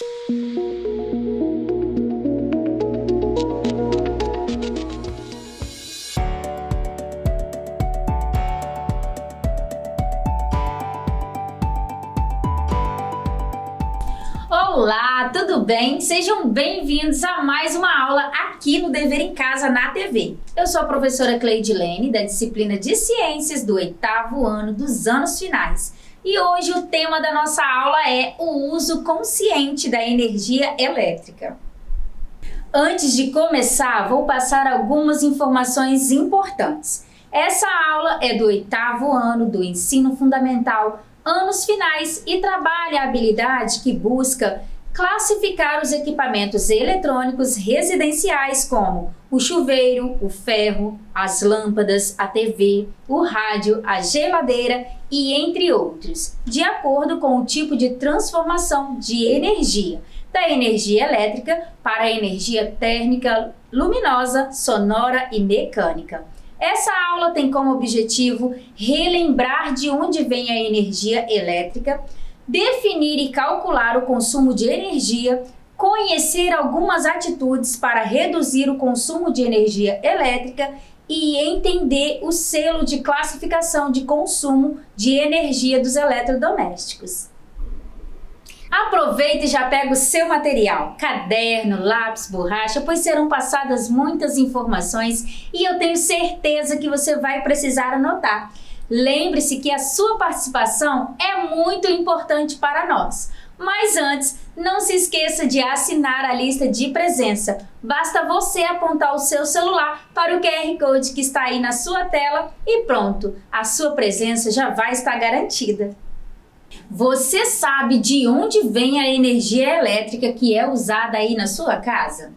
Olá, tudo bem? Sejam bem-vindos a mais uma aula aqui no Dever em Casa na TV. Eu sou a professora Cleide Lene, da disciplina de Ciências do oitavo ano dos anos finais. E hoje o tema da nossa aula é o uso consciente da energia elétrica. Antes de começar, vou passar algumas informações importantes. Essa aula é do oitavo ano do ensino fundamental anos finais e trabalha a habilidade que busca classificar os equipamentos eletrônicos residenciais como o chuveiro, o ferro, as lâmpadas, a TV, o rádio, a geladeira e entre outros, de acordo com o tipo de transformação de energia, da energia elétrica para a energia térmica, luminosa, sonora e mecânica. Essa aula tem como objetivo relembrar de onde vem a energia elétrica, definir e calcular o consumo de energia, conhecer algumas atitudes para reduzir o consumo de energia elétrica e entender o selo de classificação de consumo de energia dos eletrodomésticos. Aproveite e já pega o seu material, caderno, lápis, borracha, pois serão passadas muitas informações e eu tenho certeza que você vai precisar anotar. Lembre-se que a sua participação é muito importante para nós. Mas antes, não se esqueça de assinar a lista de presença. Basta você apontar o seu celular para o QR Code que está aí na sua tela e pronto, a sua presença já vai estar garantida. Você sabe de onde vem a energia elétrica que é usada aí na sua casa?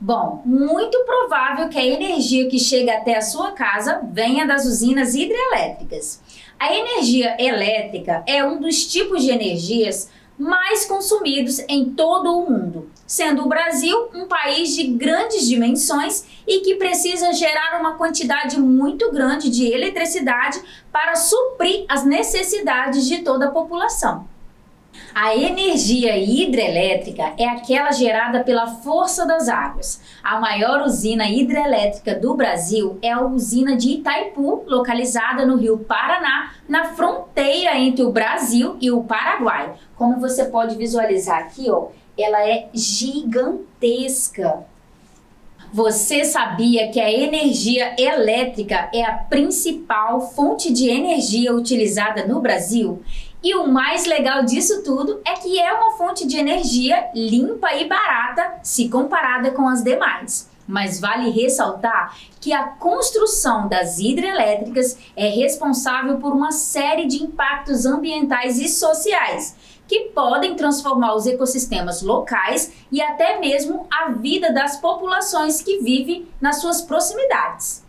Bom, muito provável que a energia que chega até a sua casa venha das usinas hidrelétricas. A energia elétrica é um dos tipos de energias mais consumidos em todo o mundo, sendo o Brasil um país de grandes dimensões e que precisa gerar uma quantidade muito grande de eletricidade para suprir as necessidades de toda a população. A energia hidrelétrica é aquela gerada pela força das águas. A maior usina hidrelétrica do Brasil é a usina de Itaipu, localizada no Rio Paraná, na fronteira entre o Brasil e o Paraguai. Como você pode visualizar aqui, ó, ela é gigantesca. Você sabia que a energia elétrica é a principal fonte de energia utilizada no Brasil? E o mais legal disso tudo é que é uma fonte de energia limpa e barata se comparada com as demais. Mas vale ressaltar que a construção das hidrelétricas é responsável por uma série de impactos ambientais e sociais que podem transformar os ecossistemas locais e até mesmo a vida das populações que vivem nas suas proximidades.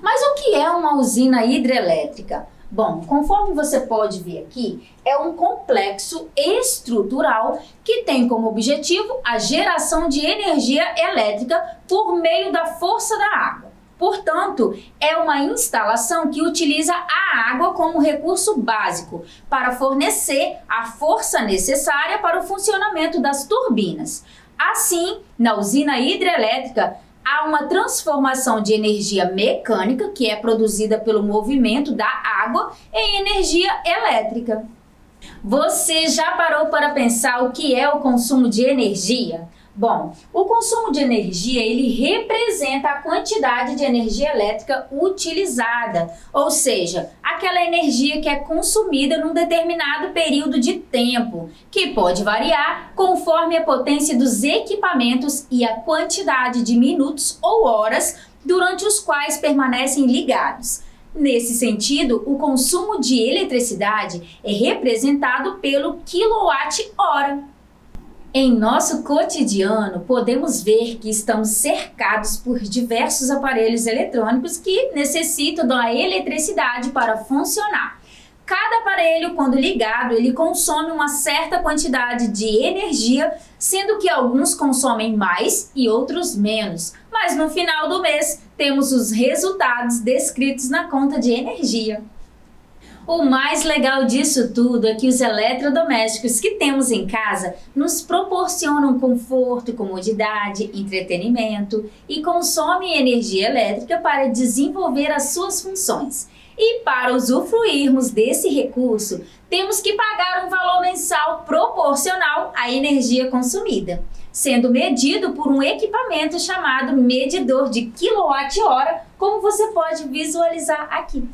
Mas o que é uma usina hidrelétrica? Bom, conforme você pode ver aqui, é um complexo estrutural que tem como objetivo a geração de energia elétrica por meio da força da água. Portanto, é uma instalação que utiliza a água como recurso básico para fornecer a força necessária para o funcionamento das turbinas. Assim, na usina hidrelétrica, há uma transformação de energia mecânica, que é produzida pelo movimento da água, em energia elétrica. Você já parou para pensar o que é o consumo de energia? Bom, o consumo de energia ele representa a quantidade de energia elétrica utilizada, ou seja, aquela energia que é consumida num determinado período de tempo, que pode variar conforme a potência dos equipamentos e a quantidade de minutos ou horas durante os quais permanecem ligados. Nesse sentido, o consumo de eletricidade é representado pelo quilowatt-hora. Em nosso cotidiano, podemos ver que estamos cercados por diversos aparelhos eletrônicos que necessitam da eletricidade para funcionar. Cada aparelho, quando ligado, ele consome uma certa quantidade de energia, sendo que alguns consomem mais e outros menos. Mas no final do mês, temos os resultados descritos na conta de energia. O mais legal disso tudo é que os eletrodomésticos que temos em casa nos proporcionam conforto, comodidade, entretenimento e consomem energia elétrica para desenvolver as suas funções. E para usufruirmos desse recurso, temos que pagar um valor mensal proporcional à energia consumida, sendo medido por um equipamento chamado medidor de quilowatt-hora, como você pode visualizar aqui.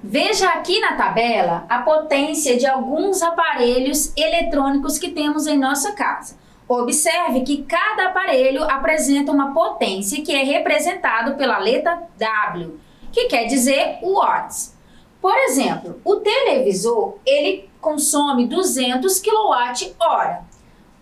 Veja aqui na tabela a potência de alguns aparelhos eletrônicos que temos em nossa casa. Observe que cada aparelho apresenta uma potência que é representado pela letra W, que quer dizer watts. Por exemplo, o televisor ele consome 200 kWh.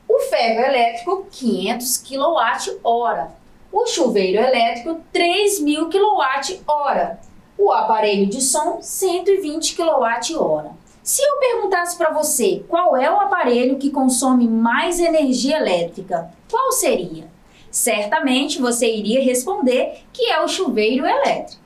O ferro elétrico 500 kWh. O chuveiro elétrico 3000 kWh o aparelho de som 120 kWh. Se eu perguntasse para você qual é o aparelho que consome mais energia elétrica, qual seria? Certamente você iria responder que é o chuveiro elétrico.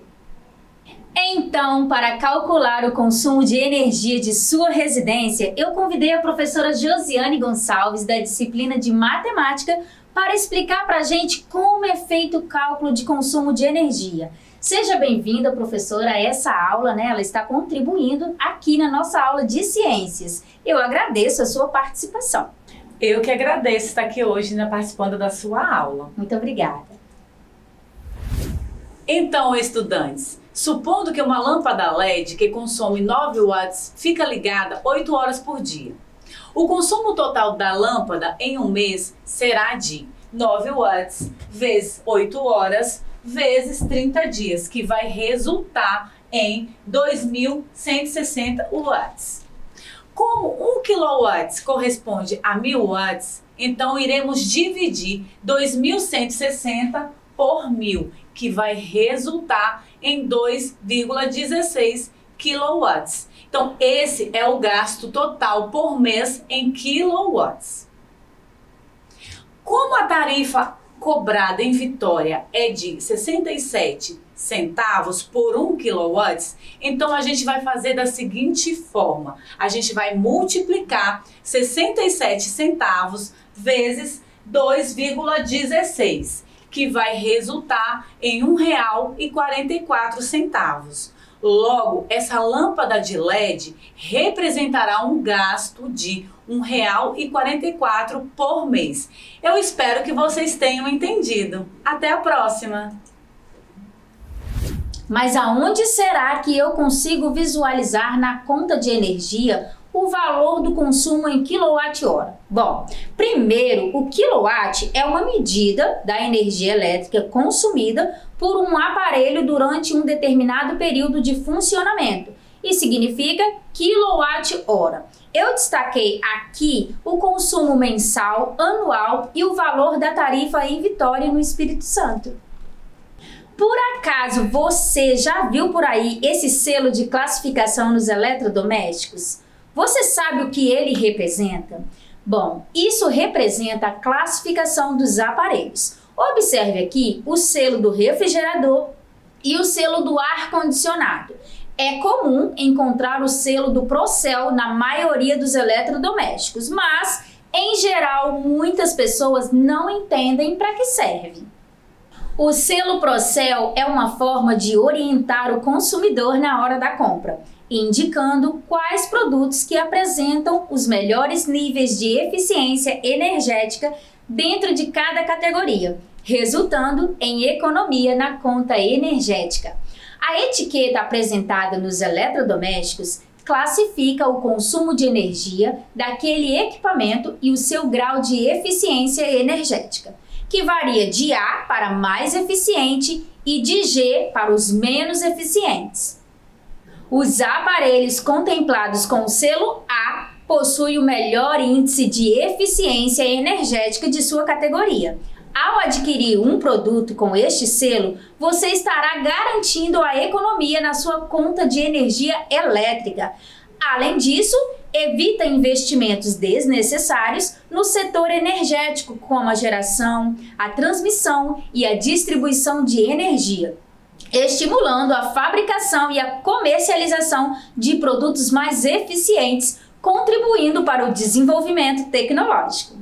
Então, para calcular o consumo de energia de sua residência, eu convidei a professora Josiane Gonçalves, da disciplina de Matemática, para explicar para a gente como é feito o cálculo de consumo de energia. Seja bem-vinda, professora, a essa aula, né? Ela está contribuindo aqui na nossa aula de ciências. Eu agradeço a sua participação. Eu que agradeço estar aqui hoje né, participando da sua aula. Muito obrigada. Então, estudantes, supondo que uma lâmpada LED que consome 9 watts fica ligada 8 horas por dia. O consumo total da lâmpada em um mês será de 9 watts vezes 8 horas vezes 30 dias, que vai resultar em 2.160 watts. Como 1 kW corresponde a 1.000 watts, então iremos dividir 2.160 por 1.000, que vai resultar em 2,16 kW. Então, esse é o gasto total por mês em kilowatts. Como a tarifa cobrada em Vitória é de 67 centavos por 1 kW, então a gente vai fazer da seguinte forma: a gente vai multiplicar 67 centavos vezes 2,16, que vai resultar em R$ 1,44. Logo, essa lâmpada de LED representará um gasto de R$ 1,44 por mês. Eu espero que vocês tenham entendido. Até a próxima! Mas aonde será que eu consigo visualizar na conta de energia o valor do consumo em quilowatt-hora? Bom, primeiro, o quilowatt é uma medida da energia elétrica consumida por um aparelho durante um determinado período de funcionamento e significa quilowatt-hora. Eu destaquei aqui o consumo mensal, anual e o valor da tarifa em Vitória, no Espírito Santo. Por acaso você já viu por aí esse selo de classificação nos eletrodomésticos? Você sabe o que ele representa? Bom, isso representa a classificação dos aparelhos. Observe aqui o selo do refrigerador e o selo do ar-condicionado. É comum encontrar o selo do Procel na maioria dos eletrodomésticos, mas em geral muitas pessoas não entendem para que serve. O selo Procel é uma forma de orientar o consumidor na hora da compra indicando quais produtos que apresentam os melhores níveis de eficiência energética dentro de cada categoria, resultando em economia na conta energética. A etiqueta apresentada nos eletrodomésticos classifica o consumo de energia daquele equipamento e o seu grau de eficiência energética, que varia de A para mais eficiente e de G para os menos eficientes. Os aparelhos contemplados com o selo A possuem o melhor índice de eficiência energética de sua categoria. Ao adquirir um produto com este selo, você estará garantindo a economia na sua conta de energia elétrica. Além disso, evita investimentos desnecessários no setor energético, como a geração, a transmissão e a distribuição de energia estimulando a fabricação e a comercialização de produtos mais eficientes, contribuindo para o desenvolvimento tecnológico.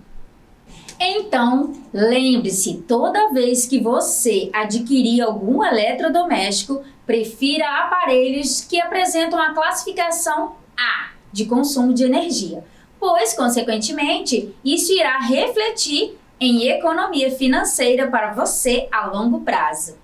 Então, lembre-se, toda vez que você adquirir algum eletrodoméstico, prefira aparelhos que apresentam a classificação A de consumo de energia, pois, consequentemente, isso irá refletir em economia financeira para você a longo prazo.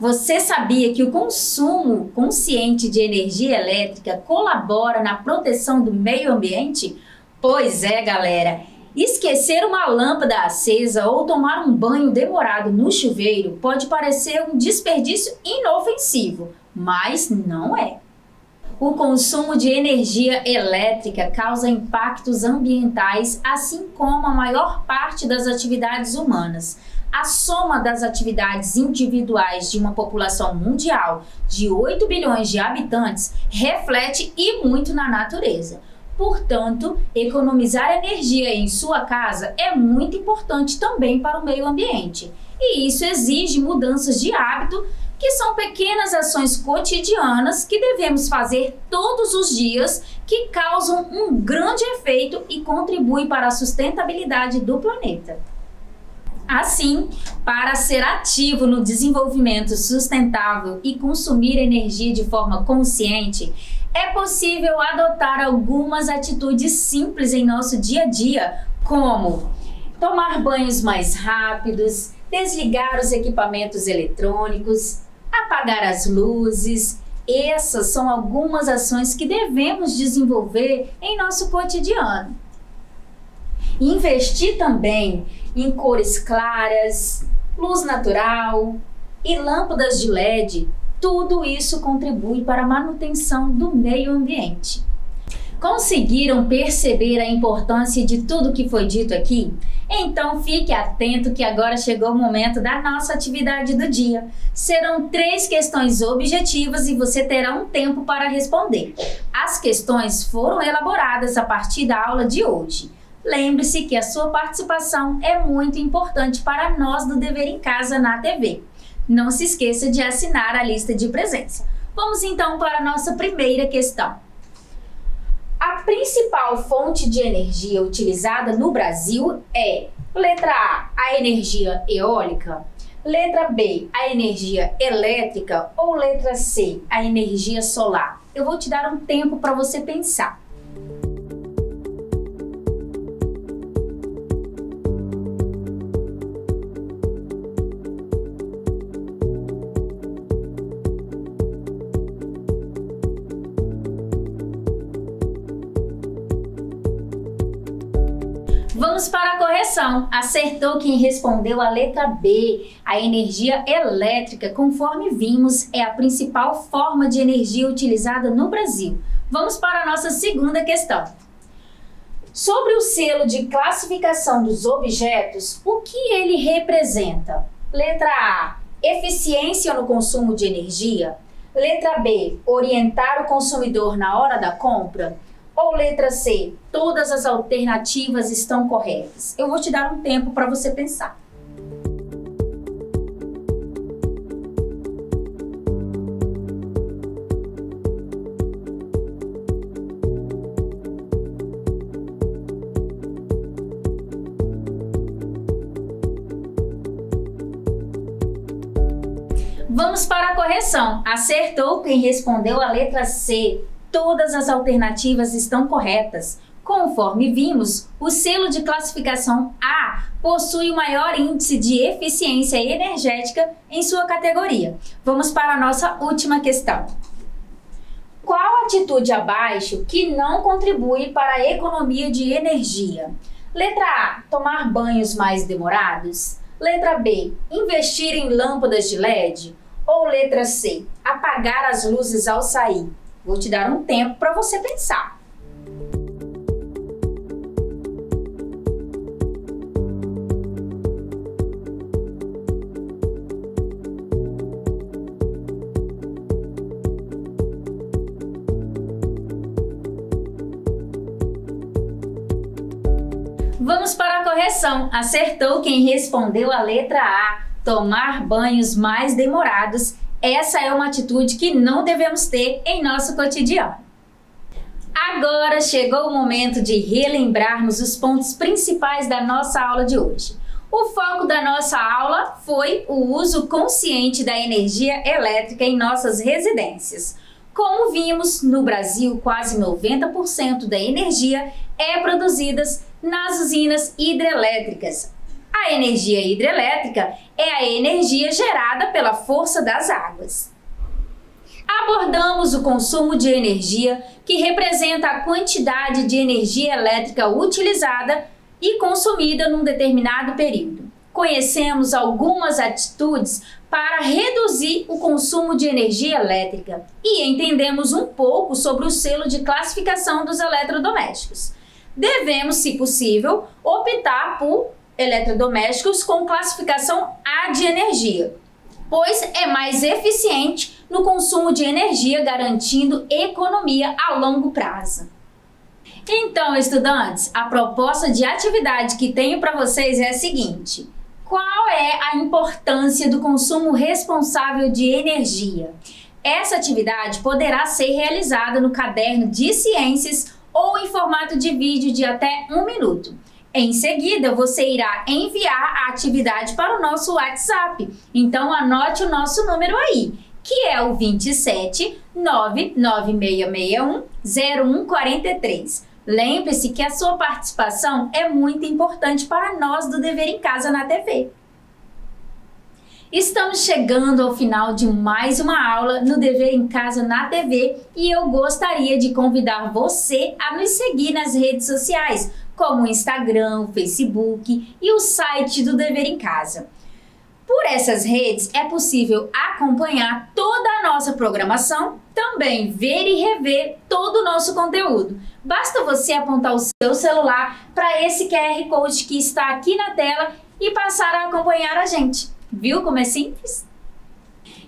Você sabia que o consumo consciente de energia elétrica colabora na proteção do meio ambiente? Pois é, galera. Esquecer uma lâmpada acesa ou tomar um banho demorado no chuveiro pode parecer um desperdício inofensivo, mas não é. O consumo de energia elétrica causa impactos ambientais, assim como a maior parte das atividades humanas. A soma das atividades individuais de uma população mundial de 8 bilhões de habitantes reflete e muito na natureza. Portanto, economizar energia em sua casa é muito importante também para o meio ambiente. E isso exige mudanças de hábito que são pequenas ações cotidianas que devemos fazer todos os dias que causam um grande efeito e contribuem para a sustentabilidade do planeta. Assim, para ser ativo no desenvolvimento sustentável e consumir energia de forma consciente, é possível adotar algumas atitudes simples em nosso dia a dia, como tomar banhos mais rápidos, desligar os equipamentos eletrônicos, apagar as luzes. Essas são algumas ações que devemos desenvolver em nosso cotidiano. Investir também em cores claras, luz natural e lâmpadas de LED, tudo isso contribui para a manutenção do meio ambiente. Conseguiram perceber a importância de tudo que foi dito aqui? Então fique atento que agora chegou o momento da nossa atividade do dia. Serão três questões objetivas e você terá um tempo para responder. As questões foram elaboradas a partir da aula de hoje. Lembre-se que a sua participação é muito importante para nós do Dever em Casa na TV. Não se esqueça de assinar a lista de presença. Vamos então para a nossa primeira questão. A principal fonte de energia utilizada no Brasil é letra A, a energia eólica, letra B, a energia elétrica ou letra C, a energia solar. Eu vou te dar um tempo para você pensar. Vamos para a correção. Acertou quem respondeu a letra B. A energia elétrica, conforme vimos, é a principal forma de energia utilizada no Brasil. Vamos para a nossa segunda questão. Sobre o selo de classificação dos objetos, o que ele representa? Letra A: eficiência no consumo de energia. Letra B: orientar o consumidor na hora da compra. Ou letra C, todas as alternativas estão corretas? Eu vou te dar um tempo para você pensar. Vamos para a correção. Acertou quem respondeu a letra C todas as alternativas estão corretas. Conforme vimos, o selo de classificação A possui o maior índice de eficiência energética em sua categoria. Vamos para a nossa última questão. Qual atitude abaixo que não contribui para a economia de energia? Letra A: tomar banhos mais demorados. Letra B: investir em lâmpadas de LED. Ou letra C: apagar as luzes ao sair. Vou te dar um tempo para você pensar. Vamos para a correção. Acertou quem respondeu a letra A. Tomar banhos mais demorados Essa é uma atitude que não devemos ter em nosso cotidiano. Agora chegou o momento de relembrarmos os pontos principais da nossa aula de hoje. O foco da nossa aula foi o uso consciente da energia elétrica em nossas residências. Como vimos, no Brasil, quase 90% da energia é produzida nas usinas hidrelétricas. A energia hidrelétrica é a energia gerada pela força das águas. Abordamos o consumo de energia, que representa a quantidade de energia elétrica utilizada e consumida num determinado período. Conhecemos algumas atitudes para reduzir o consumo de energia elétrica e entendemos um pouco sobre o selo de classificação dos eletrodomésticos. Devemos, se possível, optar por eletrodomésticos com classificação A de energia, pois é mais eficiente no consumo de energia, garantindo economia a longo prazo. Então, estudantes, a proposta de atividade que tenho para vocês é a seguinte: qual é a importância do consumo responsável de energia? Essa atividade poderá ser realizada no caderno de ciências ou em formato de vídeo de até um minuto. Em seguida, você irá enviar a atividade para o nosso WhatsApp. Então, anote o nosso número aí, que é o 27 99661 0143. Lembre-se que a sua participação é muito importante para nós do Dever em Casa na TV. Estamos chegando ao final de mais uma aula no Dever em Casa na TV e eu gostaria de convidar você a nos seguir nas redes sociais, como o Instagram, o Facebook e o site do Dever em Casa. Por essas redes é possível acompanhar toda a nossa programação, também ver e rever todo o nosso conteúdo. Basta você apontar o seu celular para esse QR Code que está aqui na tela e passar a acompanhar a gente. Viu como é simples?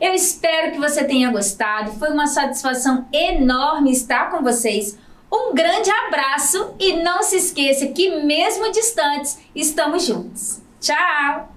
Eu espero que você tenha gostado. Foi uma satisfação enorme estar com vocês. Um grande abraço e não se esqueça que, mesmo distantes, estamos juntos. Tchau!